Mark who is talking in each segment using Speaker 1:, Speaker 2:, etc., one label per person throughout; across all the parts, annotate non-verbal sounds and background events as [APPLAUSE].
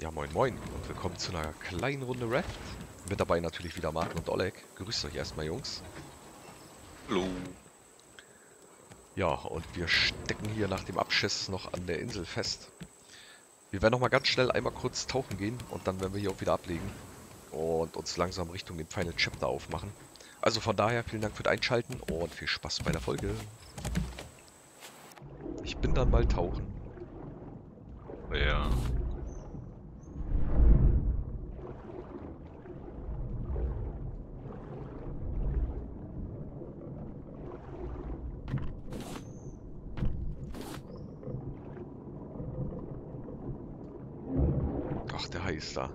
Speaker 1: Ja, moin moin und willkommen zu einer kleinen Runde Raft. Mit dabei natürlich wieder Martin und Oleg. Grüßt euch erstmal, Jungs.
Speaker 2: Hallo.
Speaker 1: Ja, und wir stecken hier nach dem Abschiss noch an der Insel fest. Wir werden noch mal ganz schnell einmal kurz tauchen gehen und dann werden wir hier auch wieder ablegen und uns langsam Richtung dem Final Chapter aufmachen. Also von daher vielen Dank für das Einschalten und viel Spaß bei der Folge. Ich bin dann mal tauchen.
Speaker 2: Ja.
Speaker 1: Ach, der Hai ist da.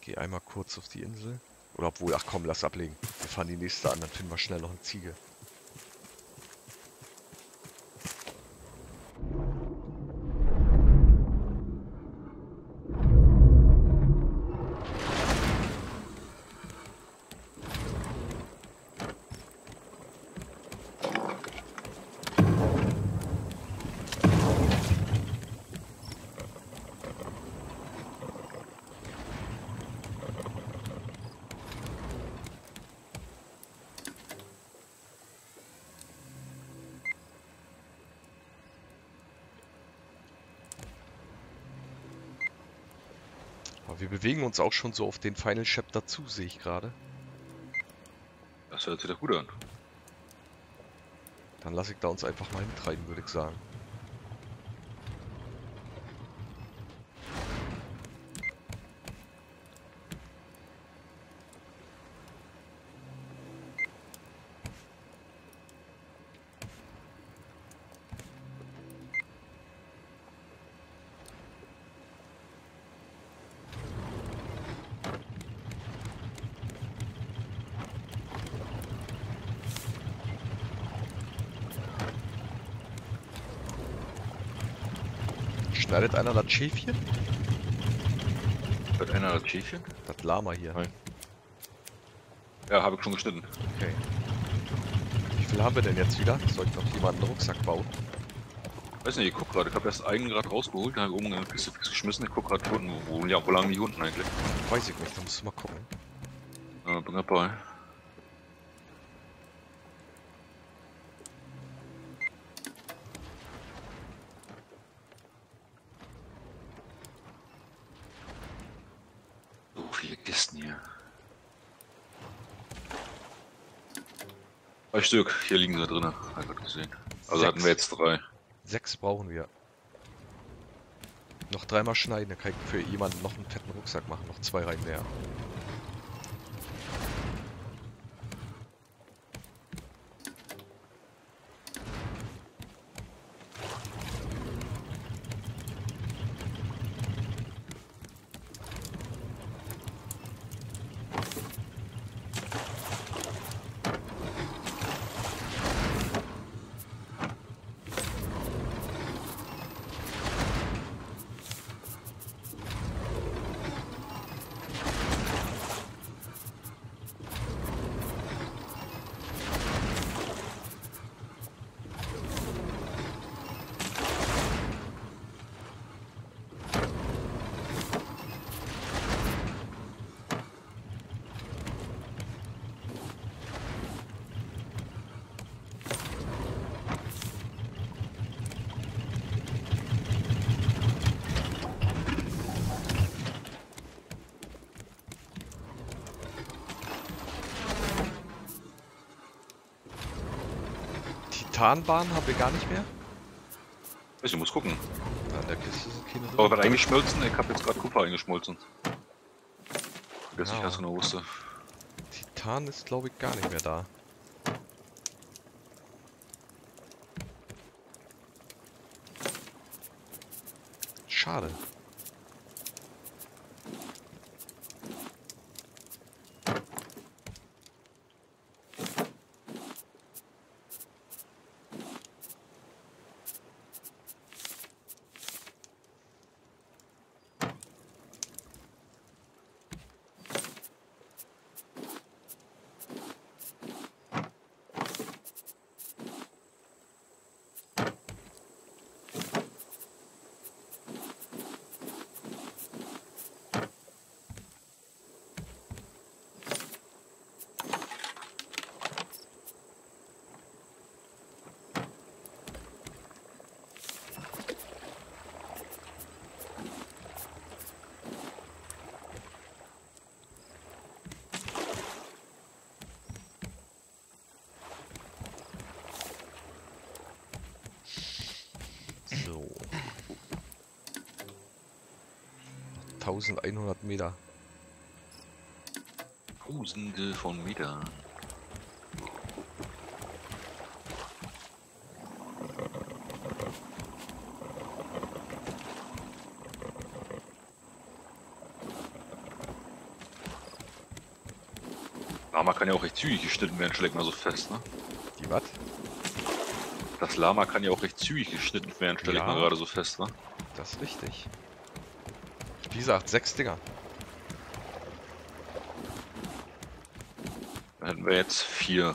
Speaker 1: Geh einmal kurz auf die Insel. Oder obwohl, ach komm, lass ablegen. Wir fahren die nächste an, dann finden wir schnell noch eine Ziege. Wir bewegen uns auch schon so auf den Final Chapter zu, sehe ich gerade.
Speaker 2: Das hört sich doch gut an.
Speaker 1: Dann lasse ich da uns einfach mal hintreiben, würde ich sagen. Schneidet einer das Schäfchen?
Speaker 2: Hört einer das Schäfchen?
Speaker 1: Das Lama hier.
Speaker 2: Nein. Ja, habe ich schon geschnitten.
Speaker 1: Okay. Wie viel haben wir denn jetzt wieder? Soll ich noch jemanden einen Rucksack bauen?
Speaker 2: Weiß nicht, ich guck gerade. Ich habe erst einen gerade rausgeholt, dann habe ich oben in eine Kiste fix geschmissen. Ich guck gerade unten, wo, ja, wo lagen die unten eigentlich?
Speaker 1: Weiß ich nicht, da musst du mal gucken.
Speaker 2: Äh, bin dabei. So viele Kisten hier. Drei Stück, hier liegen sie gerade gesehen. Also
Speaker 1: Sechs.
Speaker 2: hatten wir jetzt drei.
Speaker 1: Sechs brauchen wir. Noch dreimal schneiden, dann kann ich für jemanden noch einen fetten Rucksack machen. Noch zwei Reihen mehr. Titanbahn haben wir gar nicht mehr.
Speaker 2: Ich muss gucken.
Speaker 1: Da in der Kiste sind keine
Speaker 2: Aber
Speaker 1: drin.
Speaker 2: wird eingeschmolzen? Ich habe jetzt gerade Kupfer eingeschmolzen. Vergesst ich
Speaker 1: Ja.
Speaker 2: ganz genau wusste.
Speaker 1: Titan ist, glaube ich, gar nicht mehr da. Schade. 1100 Meter.
Speaker 2: Tausende von Metern. Lama kann ja auch recht zügig geschnitten werden, schlägt mal so fest, ne?
Speaker 1: Die was?
Speaker 2: Das Lama kann ja auch recht zügig geschnitten werden, stelle
Speaker 1: Ja.
Speaker 2: ich mal gerade so fest, ne?
Speaker 1: Das ist richtig. Wie gesagt, sechs Dinger.
Speaker 2: Dann hätten wir jetzt vier.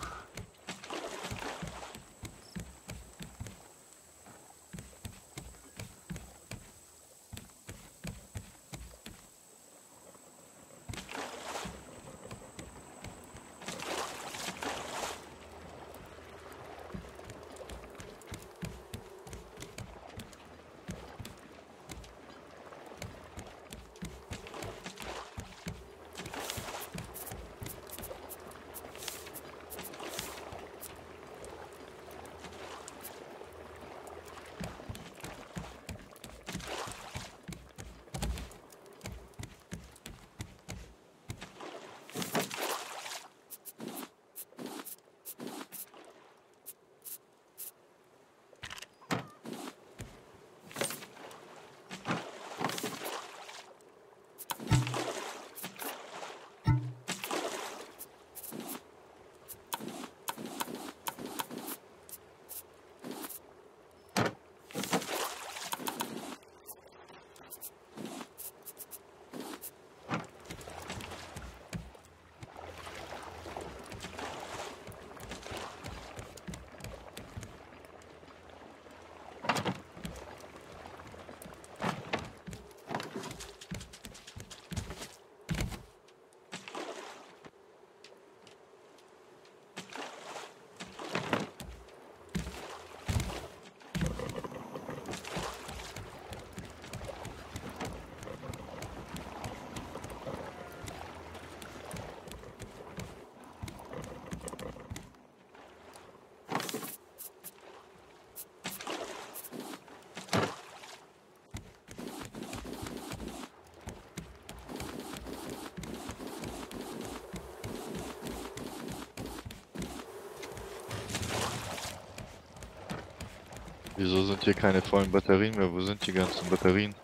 Speaker 3: Wieso sind hier keine vollen Batterien mehr? Wo sind die ganzen Batterien?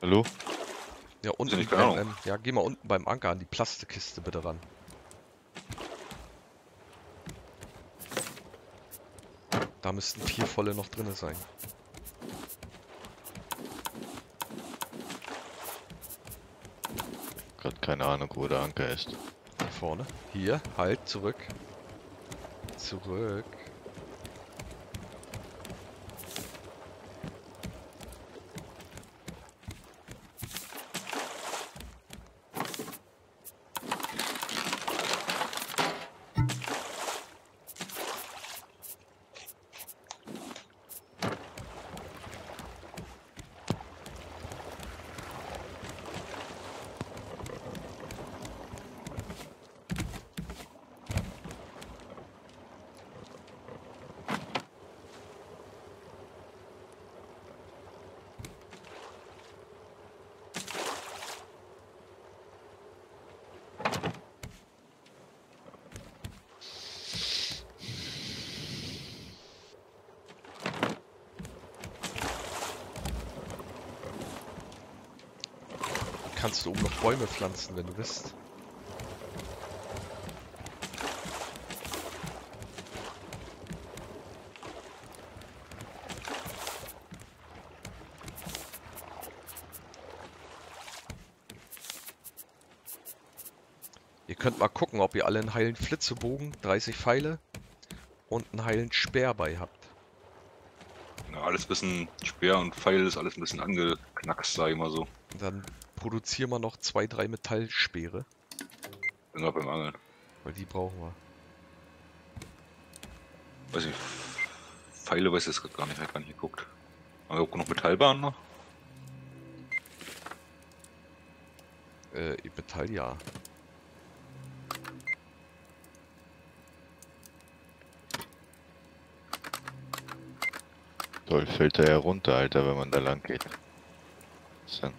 Speaker 3: Hallo?
Speaker 1: Ja, unten.
Speaker 2: nicht keine
Speaker 1: Ähm, ja, geh mal unten beim Anker an die Plastikkiste bitte ran. Da müssten vier volle noch drinne sein.
Speaker 3: Grad keine Ahnung, wo der Anker ist.
Speaker 1: Vorne. Hier, halt, zurück. Zurück. Kannst du oben noch Bäume pflanzen, wenn du willst. Ihr könnt mal gucken, ob ihr alle einen heilen Flitzebogen, 30 Pfeile und einen heilen Speer bei habt.
Speaker 2: Ja, alles bisschen Speer und Pfeil ist alles ein bisschen angeknackst, sag ich mal so.
Speaker 1: Dann produzieren wir noch zwei, drei Metallspeere,
Speaker 2: Bin grad beim Angeln.
Speaker 1: weil die brauchen wir.
Speaker 2: Weiß nicht. Pfeile weiß ich jetzt gar nicht, ich hab gar nicht geguckt. Haben wir auch noch Metallbahnen noch?
Speaker 1: Äh, Metall ja.
Speaker 3: Toll, fällt er ja runter, Alter, wenn man da lang geht. So.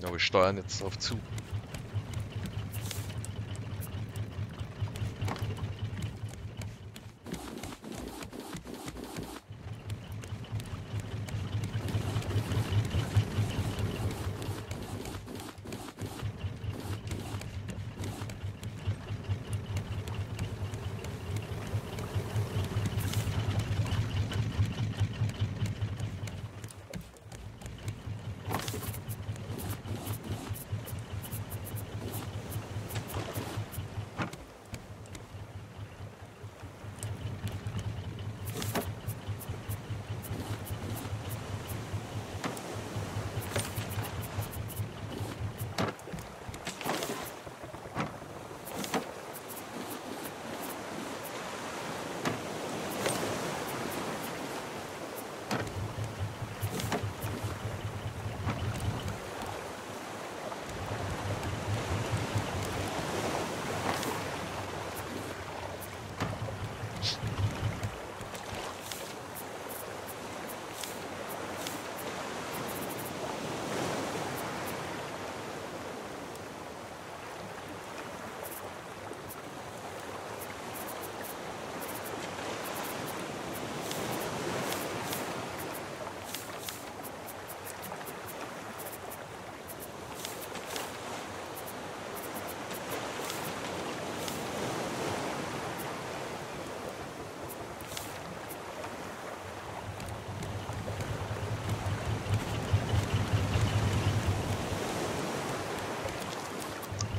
Speaker 1: Ja, wir steuern jetzt drauf zu.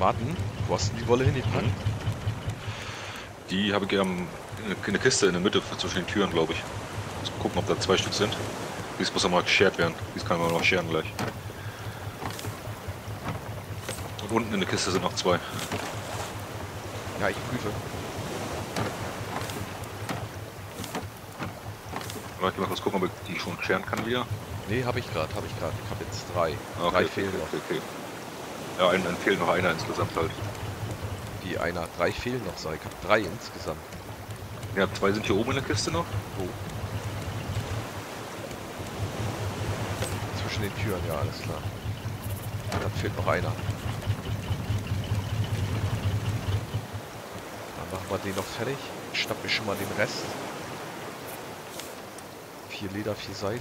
Speaker 1: Warten, wo hast du die Wolle hingepackt?
Speaker 2: Die habe ich in der Kiste in der Mitte zwischen den Türen, glaube ich. Muss gucken, ob da zwei Stück sind. Dies muss nochmal geshared werden. Dies kann man noch scheren gleich. Und unten in der Kiste sind noch zwei.
Speaker 1: Ja, ich prüfe.
Speaker 2: Warte, ich mal kurz gucken, ob ich die schon scheren kann wieder.
Speaker 1: Nee, habe ich gerade, habe ich gerade. Ich habe jetzt drei.
Speaker 2: Ah,
Speaker 1: drei
Speaker 2: okay,
Speaker 1: fehlen
Speaker 2: okay,
Speaker 1: noch.
Speaker 2: okay, okay. Ja, ein, dann fehlt noch einer insgesamt halt.
Speaker 1: Die einer. Drei fehlen noch, sag habe drei insgesamt.
Speaker 2: Ja, zwei sind hier oben in der Kiste noch.
Speaker 1: Wo? Zwischen den Türen, ja, alles klar. Dann fehlt noch einer. Dann machen wir den noch fertig. Schnapp mir schon mal den Rest. Vier Leder, vier Seile.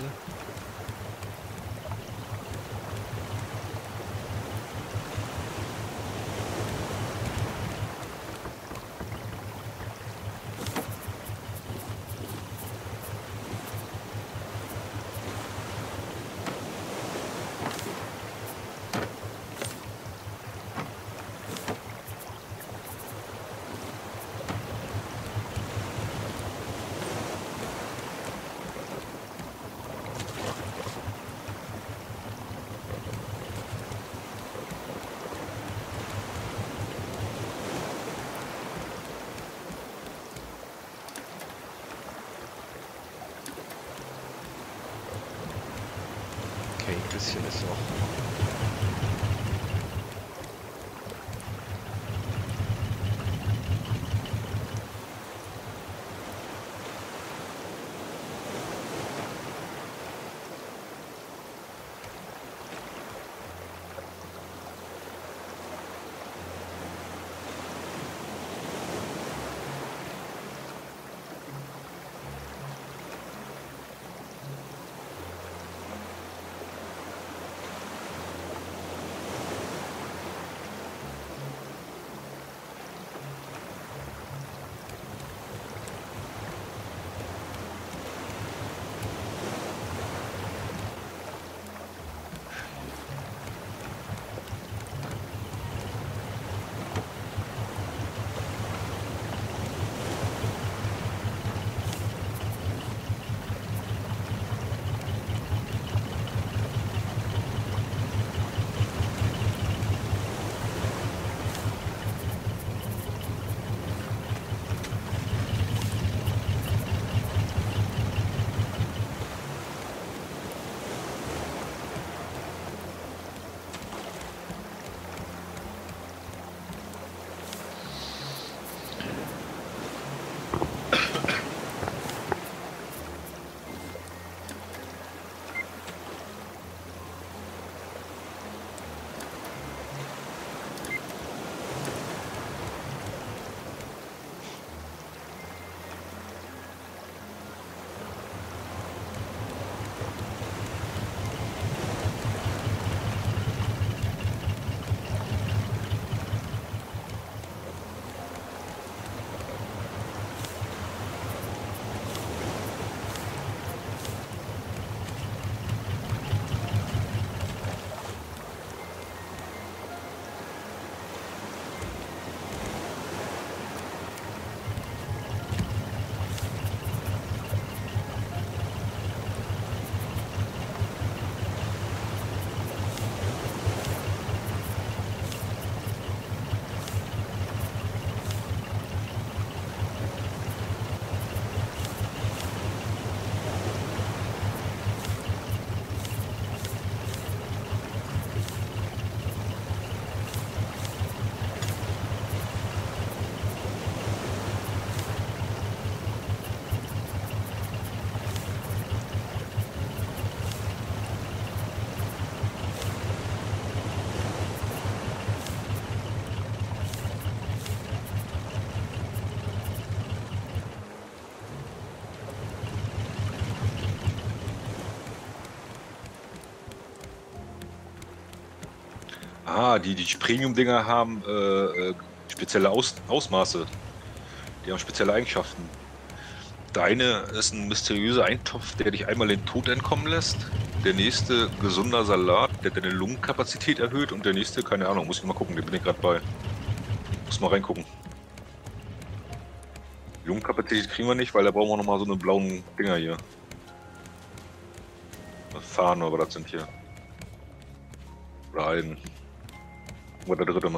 Speaker 2: Ah, die, die Premium-Dinger haben äh, äh, spezielle Aus Ausmaße. Die haben spezielle Eigenschaften. Deine ist ein mysteriöser Eintopf, der dich einmal in den Tod entkommen lässt. Der nächste gesunder Salat, der deine Lungenkapazität erhöht. Und der nächste, keine Ahnung, muss ich mal gucken, den bin ich gerade bei. Muss mal reingucken. Lungenkapazität kriegen wir nicht, weil da brauchen wir nochmal so eine blauen Dinger hier. Fahren oder was das sind hier. Oder einen. Was der dritte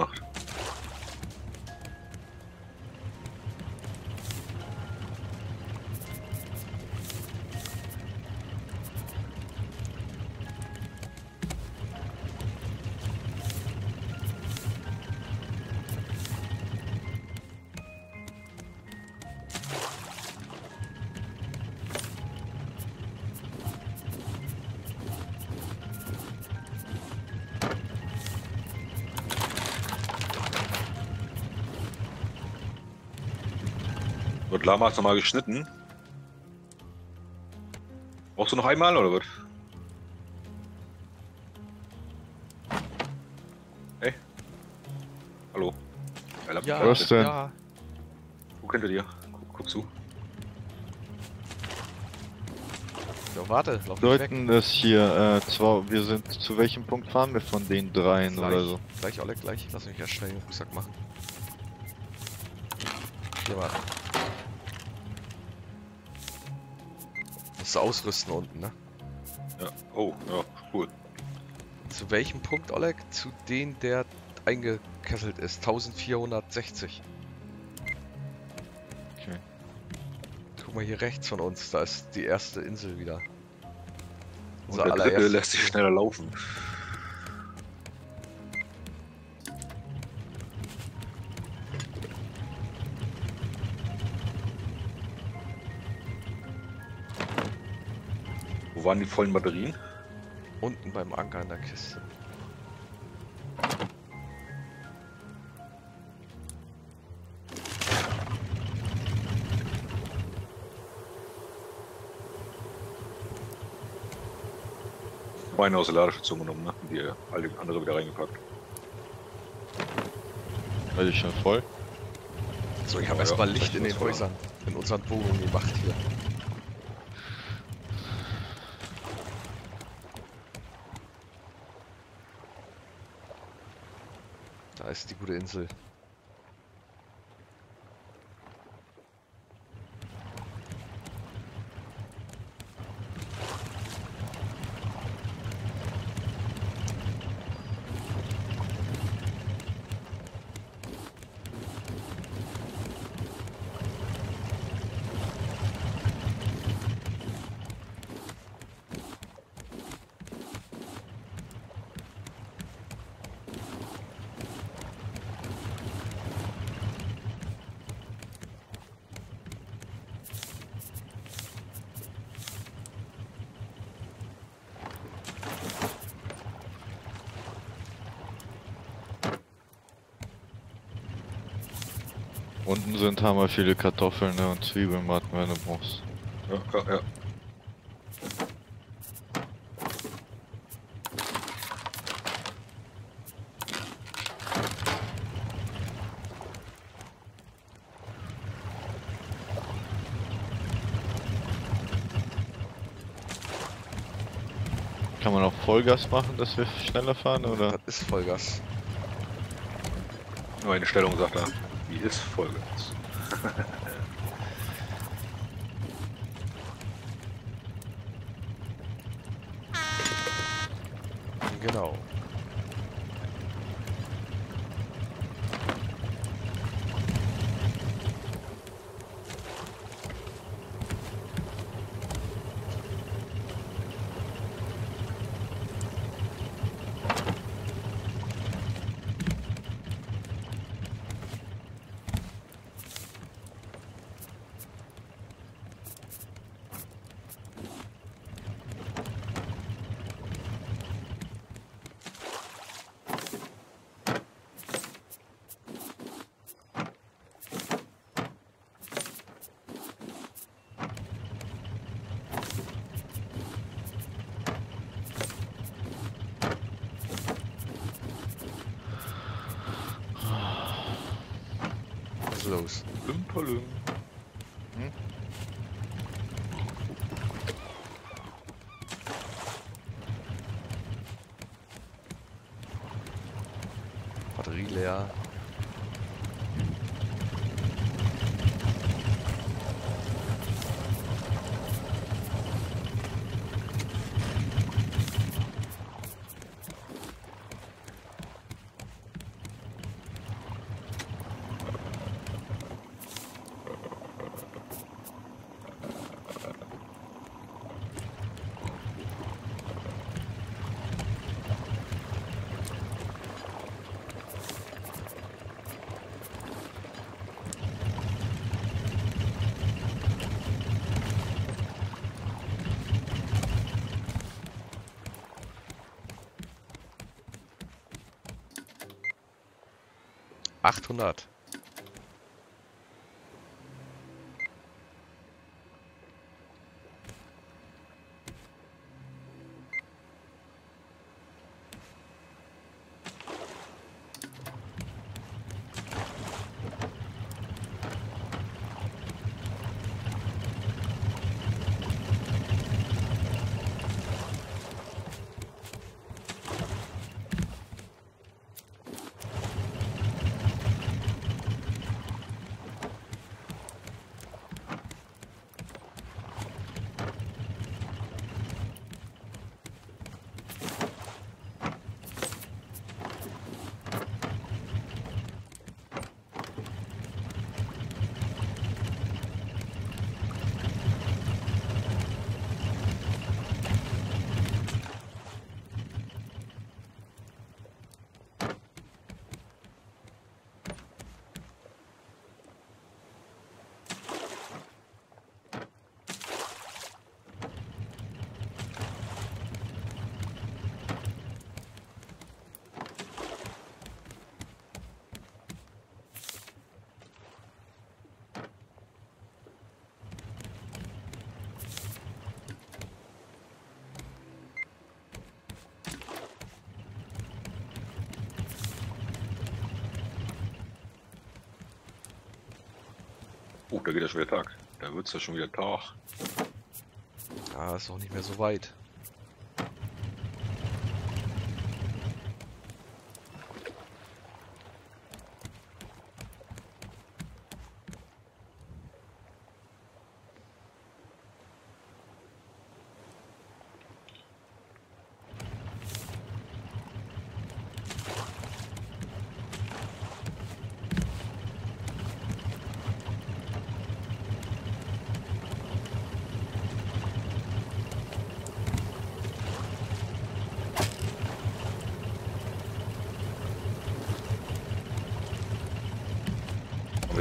Speaker 2: Wird Lama hast nochmal geschnitten. Brauchst du noch einmal oder was? Hey. Hallo.
Speaker 1: Ja,
Speaker 3: Was denn?
Speaker 1: ja.
Speaker 2: Guck hinter dir. Guck, guck zu.
Speaker 1: Ja, warte, lauf nicht weg.
Speaker 3: Sollten das hier, äh, zwar, wir sind, zu welchem Punkt fahren wir von den dreien
Speaker 1: Gleich,
Speaker 3: oder so?
Speaker 1: gleich, Oleg, gleich. Lass mich erst schnell den Rucksack machen. Hier mal. Du ausrüsten unten, ne?
Speaker 2: Ja. Oh, ja, cool.
Speaker 1: Zu welchem Punkt, Oleg? Zu dem, der eingekesselt ist. 1460.
Speaker 3: Okay.
Speaker 1: Guck mal hier rechts von uns, da ist die erste Insel wieder.
Speaker 2: Und
Speaker 1: Unser
Speaker 2: der dritte
Speaker 1: allererster.
Speaker 2: lässt sich schneller laufen. Wo waren die vollen Batterien?
Speaker 1: Unten beim Anker in der Kiste.
Speaker 2: Meine aus der Ladestation genommen, ne? Die alle andere wieder reingepackt.
Speaker 3: Weil ich schon voll.
Speaker 1: So, ich habe
Speaker 2: Ja,
Speaker 1: erstmal Licht in den. Häusern, in unseren Wohnungen gemacht hier. Ist die gute Insel.
Speaker 3: Unten sind hammer viele Kartoffeln ne, und Zwiebeln, Martin, wenn du brauchst.
Speaker 2: Ja, ja, ja.
Speaker 3: Kann man auch Vollgas machen, dass wir schneller fahren, oder?
Speaker 1: Das ist Vollgas.
Speaker 2: Nur eine Stellung sagt er. Wie ist Vollgas? Lümperlüm.
Speaker 1: 800.
Speaker 2: Oh, da geht ja schon wieder Tag. Da wird's ja schon wieder Tag.
Speaker 1: Ah, ist auch nicht mehr so weit.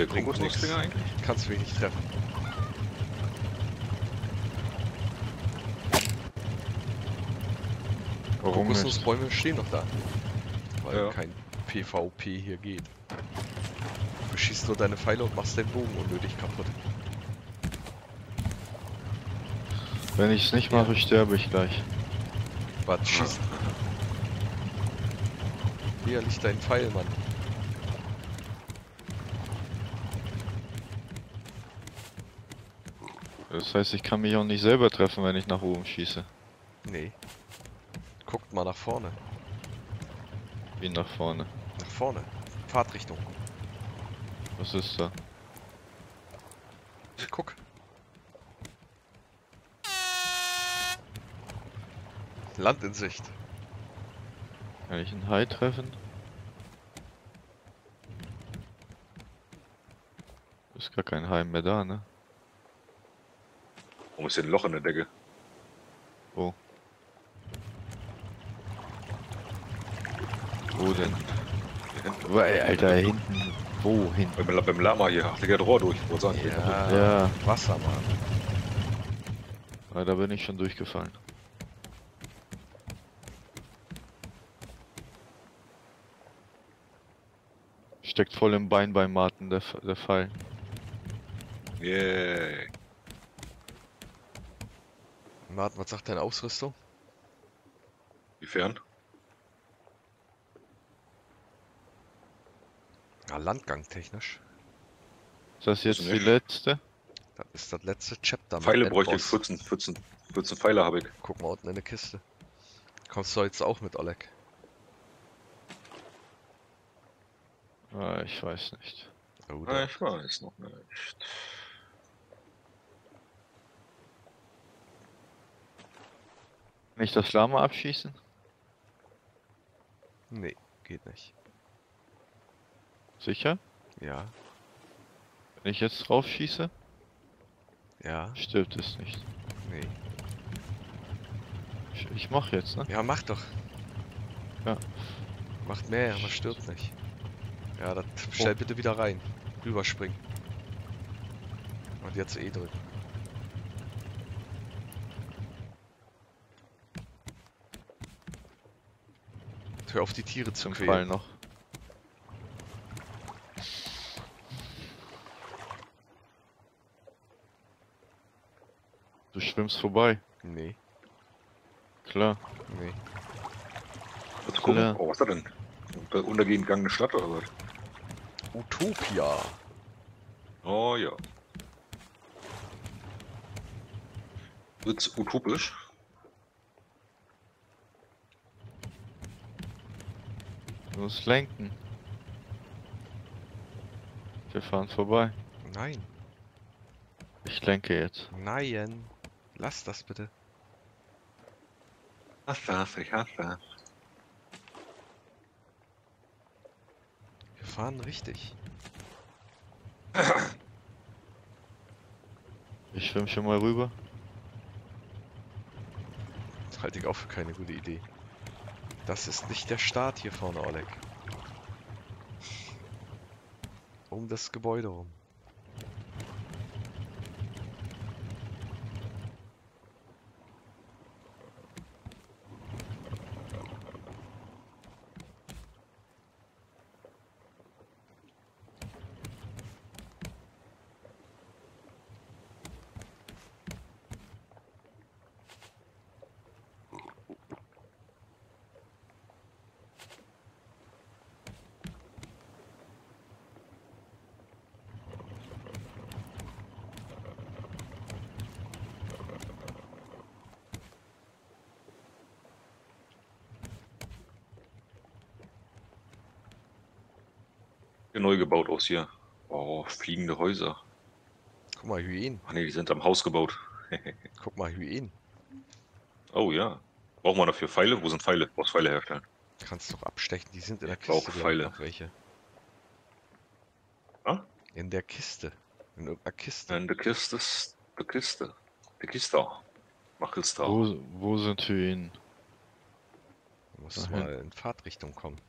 Speaker 2: Wir
Speaker 1: Bringt
Speaker 2: eigentlich?
Speaker 1: Kannst du mich nicht treffen.
Speaker 3: Warum?
Speaker 1: Kokosnussbäume stehen noch da. Weil
Speaker 2: Ja.
Speaker 1: kein PvP hier geht. Du schießt nur deine Pfeile und machst deinen Bogen unnötig kaputt.
Speaker 3: Wenn ich es nicht mache, sterbe ich gleich.
Speaker 1: Was schießt? Hier liegt dein Pfeil, Mann.
Speaker 3: Das heißt, ich kann mich auch nicht selber treffen, wenn ich nach oben schieße.
Speaker 1: Nee. Guckt mal nach vorne.
Speaker 3: Wie nach vorne.
Speaker 1: Nach vorne. Fahrtrichtung.
Speaker 3: Was ist da?
Speaker 1: Guck. Land in Sicht.
Speaker 3: Kann ich einen Hai treffen? Ist gar kein Hai mehr da, ne?
Speaker 2: Warum ist hier ein Loch in der Decke?
Speaker 3: Wo? Wo denn?
Speaker 2: Hinten.
Speaker 3: Weil, Alter, hinten. Wo hinten?
Speaker 2: Beim, beim Lama hier. Ach, ein Rohr durch. Wollte sagen, noch durch.
Speaker 1: Ja,
Speaker 3: Ja,
Speaker 1: Wasser, Mann.
Speaker 3: weil da bin ich schon durchgefallen. Steckt voll im Bein bei Martin, der, F- der Fall.
Speaker 2: Yay.
Speaker 1: Martin, was sagt deine Ausrüstung?
Speaker 2: Wiefern?
Speaker 1: Ja, Landgang technisch.
Speaker 3: Ist das jetzt
Speaker 2: ist
Speaker 3: die letzte?
Speaker 1: Das ist das letzte Chapter. mit
Speaker 2: Pfeile bräuchte ich,
Speaker 1: Endboss.
Speaker 2: 14, 14, 14 Pfeile habe ich.
Speaker 1: Guck mal unten in der Kiste. Kommst du jetzt auch mit, Oleg?
Speaker 3: Ah, ich weiß nicht.
Speaker 1: Oh,
Speaker 2: Ja,
Speaker 1: da.
Speaker 2: ich weiß noch nicht.
Speaker 3: Nicht das Lama abschießen?
Speaker 1: Nee, geht nicht.
Speaker 3: Sicher?
Speaker 1: Ja,
Speaker 3: Wenn ich jetzt drauf schieße,
Speaker 1: ja,
Speaker 3: stirbt es nicht.
Speaker 1: nee.
Speaker 3: Ich, ich mach jetzt, ne?
Speaker 1: Ja, mach doch.
Speaker 3: Ja.
Speaker 1: Macht mehr, aber stirbt nicht. Ja, das stell bitte wieder rein. Rüberspringen. Und jetzt E drücken. Hör auf die Tiere zu
Speaker 3: Zum
Speaker 1: quälen.
Speaker 3: Fall noch. Du schwimmst vorbei.
Speaker 1: Nee,
Speaker 3: Klar.
Speaker 1: nee.
Speaker 2: Gucken.
Speaker 3: Klar.
Speaker 2: Oh, was ist das denn? Unter- Untergehend gegangene Stadt oder was?
Speaker 1: Utopia.
Speaker 2: Oh ja. Wird's utopisch?
Speaker 3: Du musst lenken. Wir fahren vorbei.
Speaker 1: Nein,
Speaker 3: Ich lenke jetzt.
Speaker 1: nein. Lass das bitte.
Speaker 2: Ach das, ich hasse das.
Speaker 1: Wir fahren richtig. [COUGHS]
Speaker 3: Ich schwimm schon mal rüber.
Speaker 1: Das halte ich auch für keine gute Idee. Das ist nicht der Start hier vorne, Oleg. Um das Gebäude rum.
Speaker 2: Hier neu gebaut aus hier. Oh, fliegende Häuser.
Speaker 1: Guck mal, Hyänen.
Speaker 2: Ach nee, die sind am Haus gebaut. [LAUGHS]
Speaker 1: Guck mal, Hyänen.
Speaker 2: Oh ja. Brauchen wir dafür Pfeile? Wo sind Pfeile? Du brauchst Pfeile herstellen.
Speaker 1: Kannst doch abstechen. Die sind in der
Speaker 2: Ich brauche
Speaker 1: Kiste. ich,
Speaker 2: Pfeile.
Speaker 1: Noch welche.
Speaker 2: Ah?
Speaker 1: In der Kiste. In irgendeiner Kiste.
Speaker 2: In der Kiste ist die Kiste. Die Kiste. Machelst da.
Speaker 3: Wo, wo sind Hyänen?
Speaker 1: Du musst
Speaker 3: Dahin.
Speaker 1: mal in Fahrtrichtung kommen.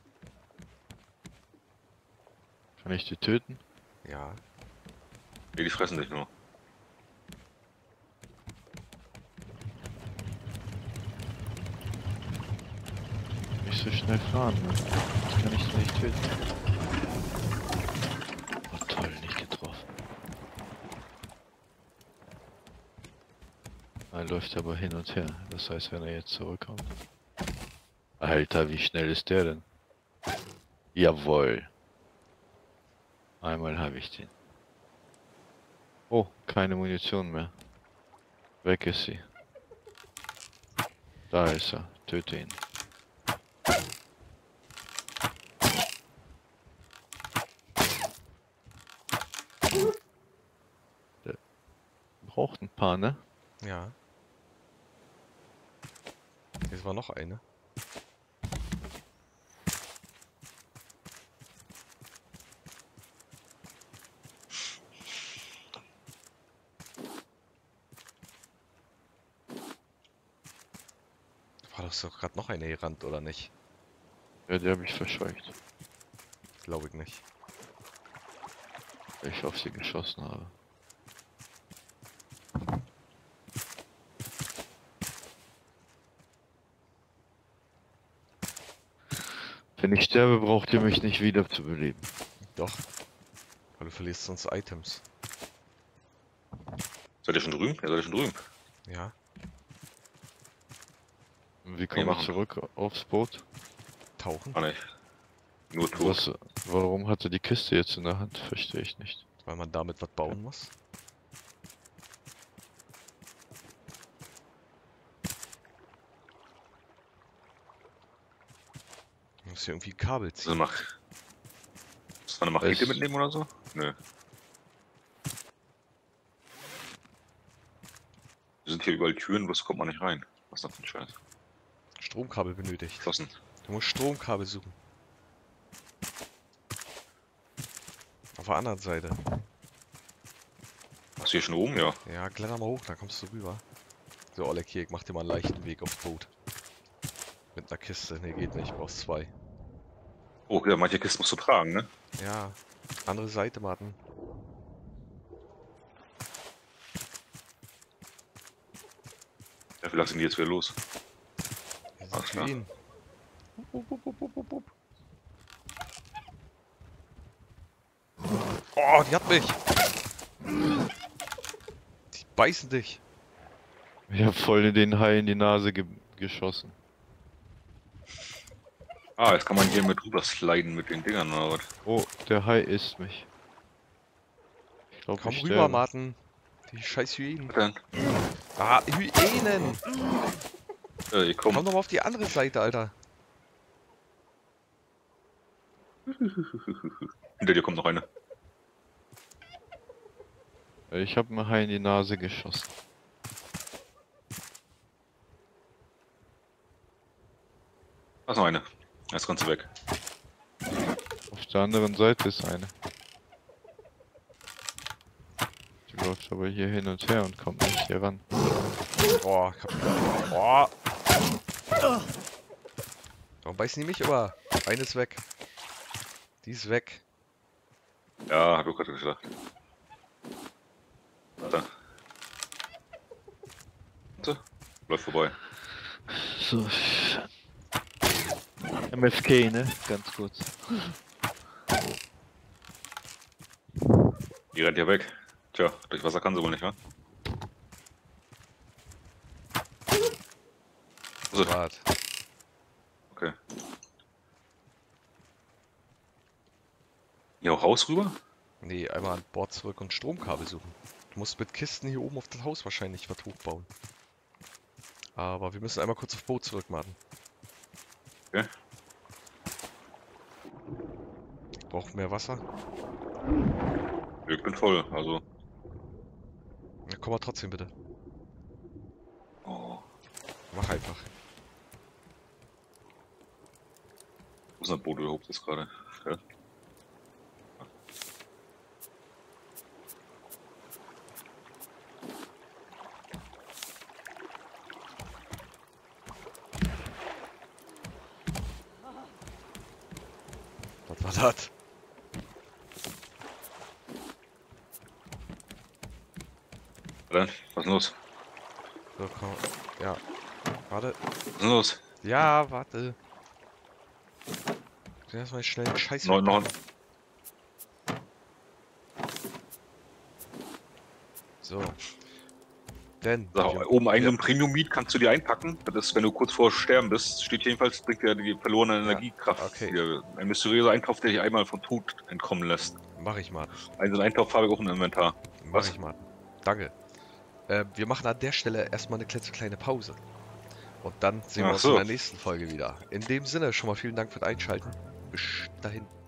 Speaker 3: Kann ich die töten?
Speaker 1: Ja.
Speaker 2: Nee, die fressen dich nur.
Speaker 3: Nicht so schnell fahren, ne? Das kann ich doch nicht töten. Oh toll, nicht getroffen. Er läuft aber hin und her. Das heißt, wenn er jetzt zurückkommt. Alter, wie schnell ist der denn? Jawohl. Einmal habe ich den. Oh, keine Munition mehr. Weg ist sie. Da ist er. Töte ihn. Der braucht ein paar, ne?
Speaker 1: Ja. Jetzt war noch eine. War doch so gerade noch eine gerannt, oder nicht?
Speaker 3: Ja, die habe ich verscheucht,
Speaker 1: Glaube ich nicht.
Speaker 3: weil ich auf sie geschossen habe. Wenn ich sterbe, braucht ihr mich nicht wieder zu beleben.
Speaker 1: Doch. Weil du verlierst sonst Items.
Speaker 2: Seid ihr schon drüben? Ja, seid ihr schon drüben?
Speaker 1: Ja.
Speaker 3: Und Wie komme ich
Speaker 2: machen.
Speaker 3: zurück aufs Boot?
Speaker 1: Tauchen.
Speaker 2: Ah, nicht. Nur tot.
Speaker 3: Was, warum hat er die Kiste jetzt in der Hand? Verstehe ich nicht.
Speaker 1: Weil man damit was bauen muss. Ich muss hier irgendwie ein Kabel
Speaker 2: Also
Speaker 1: ziehen.
Speaker 2: mach. Muss man eine Machete mitnehmen oder so? Nö. Wir sind hier überall Türen, bloß kommt man nicht rein. Was ist das für ein Scheiß?
Speaker 1: Stromkabel benötigt.
Speaker 2: Geschlossen.
Speaker 1: Du musst Stromkabel suchen. Auf der anderen Seite.
Speaker 2: Hast du hier schon oben? Ja.
Speaker 1: Ja, kletter mal hoch, dann kommst du rüber. So, Oleg, hier, ich mach dir mal einen leichten Weg aufs Boot. Mit einer Kiste. Ne, geht nicht, brauchst zwei.
Speaker 2: Oh, ja, manche Kisten musst du tragen, ne?
Speaker 1: Ja, andere Seite, Martin.
Speaker 2: Ja, wie lange sind die jetzt wieder los?
Speaker 1: Wupp. Oh, die hat mich! Die beißen dich.
Speaker 3: Ich hab voll in den Hai in die Nase ge geschossen.
Speaker 2: Ah, jetzt kann man hier mit rüber sliden mit den Dingern oder was?
Speaker 3: Oh, der Hai isst mich. Ich glaub,
Speaker 1: Komm
Speaker 3: ich
Speaker 1: rüber. Martin. Die scheiß Hyänen.
Speaker 2: Was denn?
Speaker 1: Ah, Hyänen!
Speaker 2: Äh, ich komm.
Speaker 1: Komm doch mal auf die andere Seite, Alter. [LAUGHS]
Speaker 2: Hinter dir kommt noch eine.
Speaker 3: Ich hab einen Hai in die Nase geschossen.
Speaker 2: Da ist noch eine. Jetzt kannst du weg.
Speaker 3: Auf der anderen Seite ist eine. Die läuft aber hier hin und her und kommt nicht hier ran.
Speaker 1: Ich hab... Oh. Warum beißen die mich über? Eine ist weg. Die ist weg.
Speaker 2: Ja, hab ich gerade gesagt. Da. So, läuft vorbei.
Speaker 3: So. MFK, ne? Ganz kurz.
Speaker 2: Die rennt ja weg. Tja, durch Wasser kann sie wohl nicht, wa? So,
Speaker 1: Wart.
Speaker 2: okay. Hier auch Haus rüber?
Speaker 1: Nee, einmal an Bord zurück und Stromkabel suchen. Du musst mit Kisten hier oben auf das Haus wahrscheinlich was hochbauen. Aber wir müssen einmal kurz auf Boot zurück, Martin.
Speaker 2: Okay.
Speaker 1: Braucht mehr Wasser?
Speaker 2: Ich bin voll, also.
Speaker 1: Ja, komm mal trotzdem bitte.
Speaker 2: Oh,
Speaker 1: Mach einfach.
Speaker 2: Wo ist das Boot überhaupt jetzt gerade? Ja.
Speaker 1: Was war das?
Speaker 2: Was ist los?
Speaker 1: So, komm. Ja. Warte.
Speaker 2: Was ist los?
Speaker 1: Ja, warte. Will erstmal schnell den Scheiß.
Speaker 2: Noch, noch,
Speaker 1: So. Denn. Wir-
Speaker 2: oben einen Premium-Meat kannst du dir einpacken. Das ist, wenn du kurz vor Sterben bist, steht jedenfalls, bringt dir die verlorene Energiekraft.
Speaker 1: okay.
Speaker 2: Ein mysteriöser Eintopf, der dich einmal vom Tod entkommen lässt.
Speaker 1: Mach ich, Martin.
Speaker 2: Also ein Eintopf habe ich auch im Inventar.
Speaker 1: Mach
Speaker 2: Was?
Speaker 1: ich, Martin. Danke. Äh, wir machen an der Stelle erstmal eine klitzekleine Pause. Und dann sehen wir
Speaker 2: Ach
Speaker 1: uns
Speaker 2: so.
Speaker 1: in der nächsten Folge wieder. In dem Sinne, schon mal vielen Dank für das Einschalten. Bis dahin.